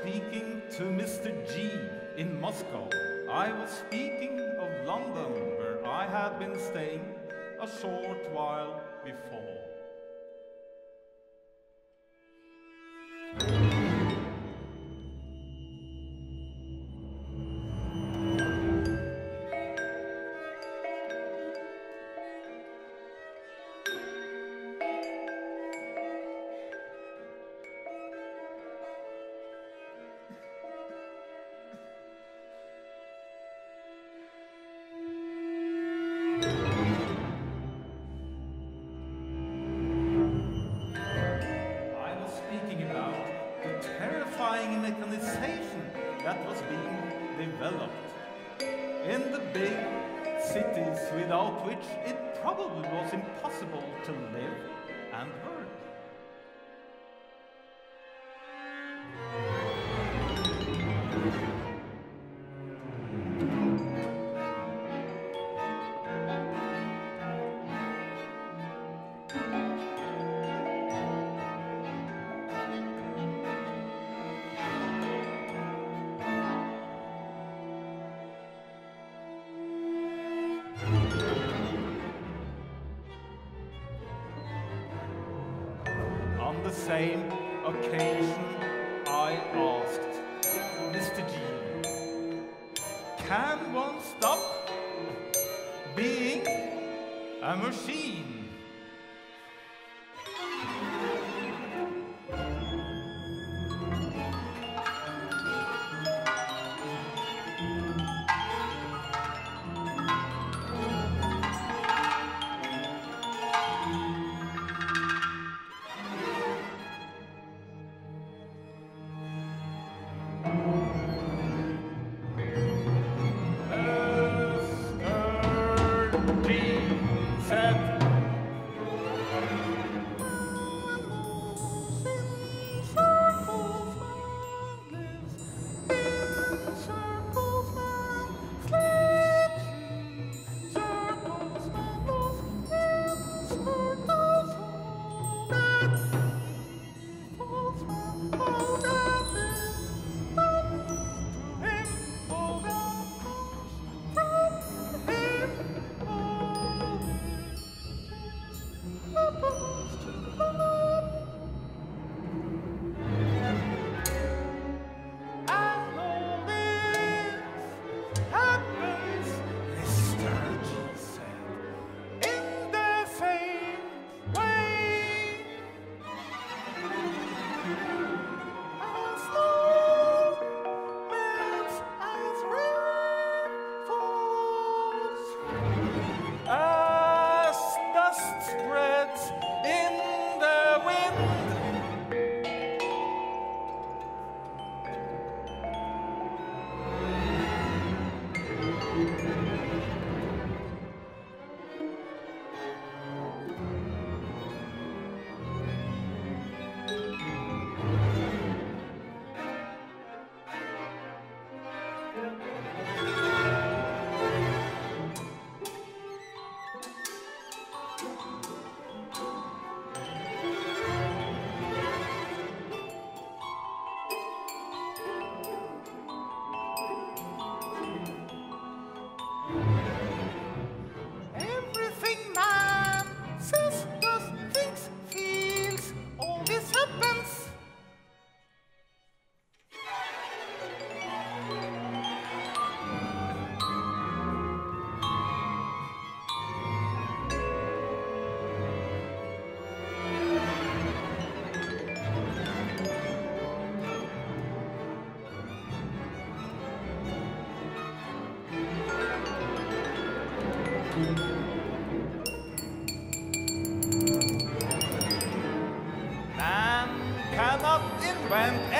Speaking to Mr. G in Moscow. I was speaking of London, where I had been staying a short while before. Developed in the big cities without which it probably was impossible to live and work. Same occasion, I asked Mr. G, can one stop being a machine? Man cannot invent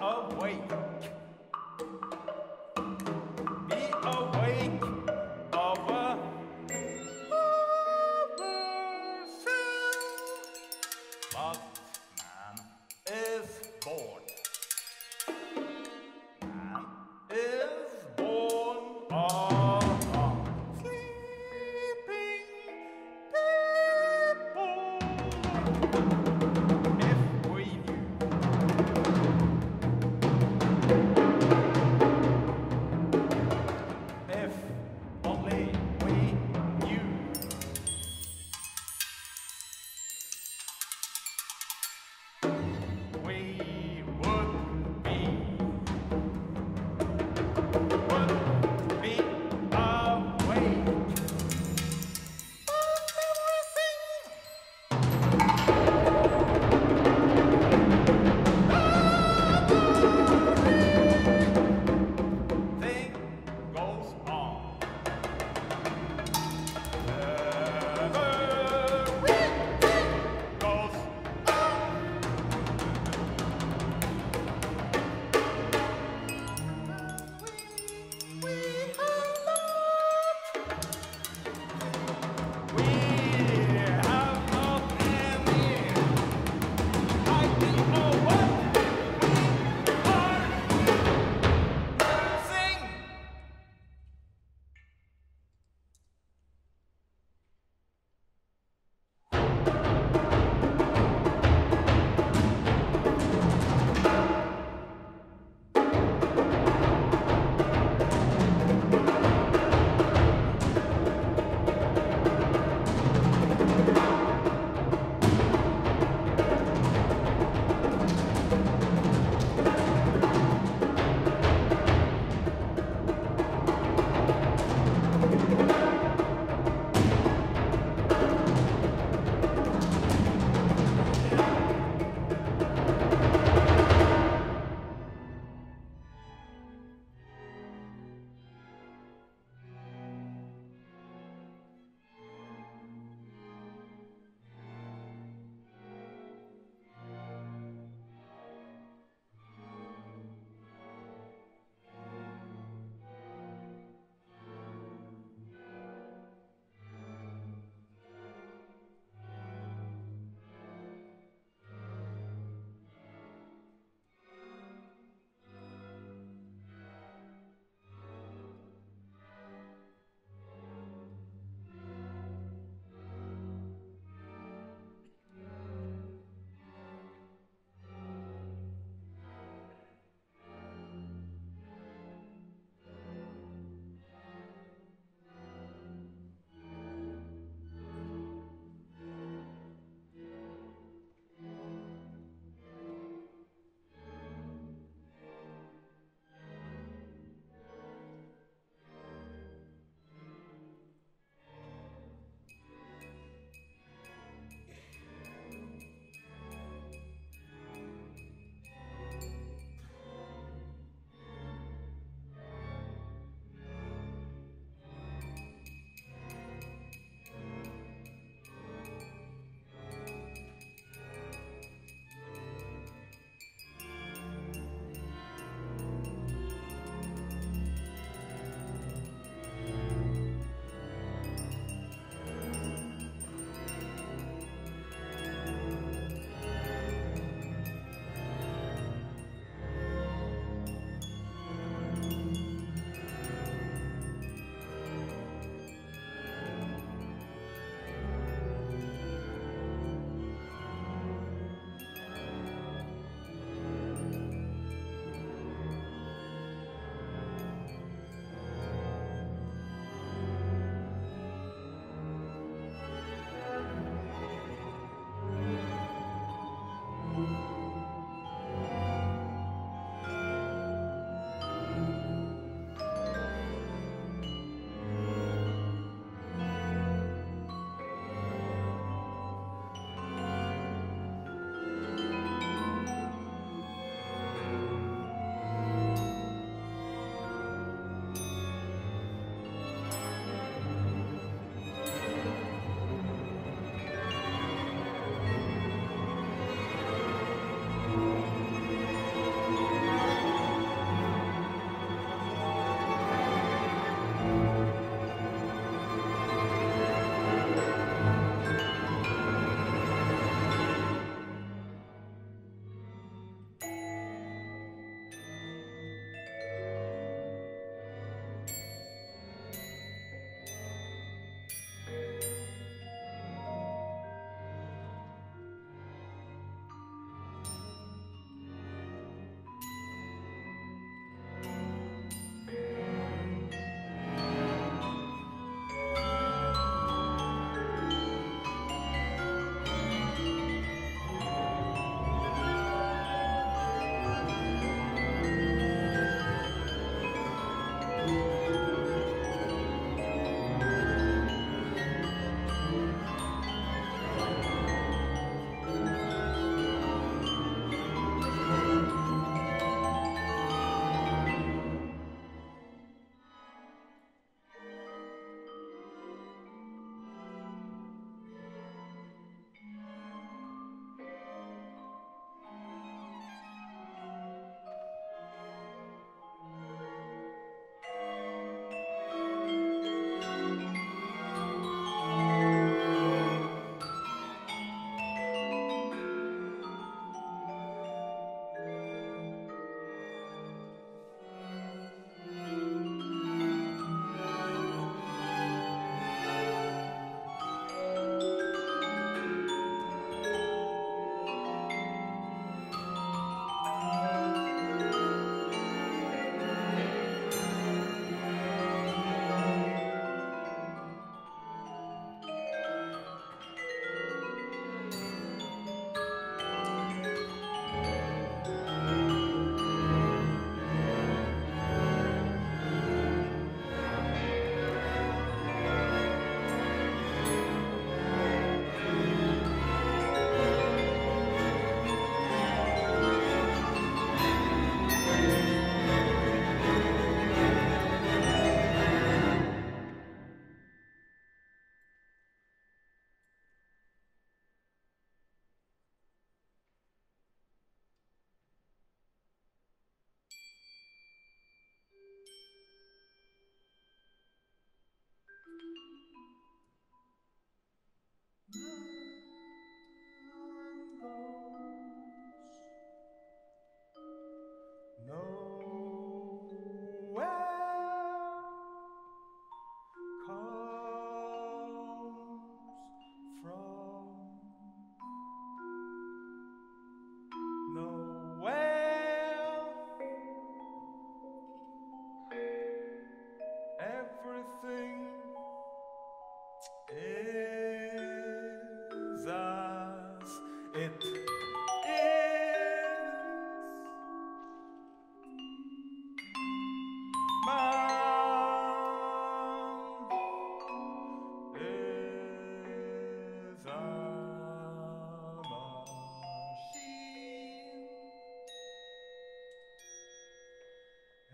Oh, awake.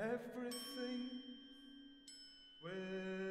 Everything will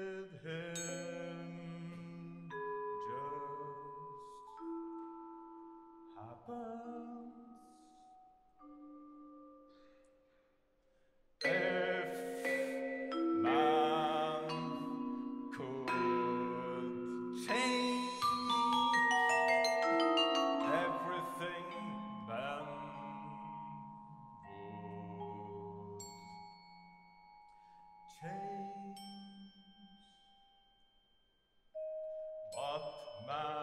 man.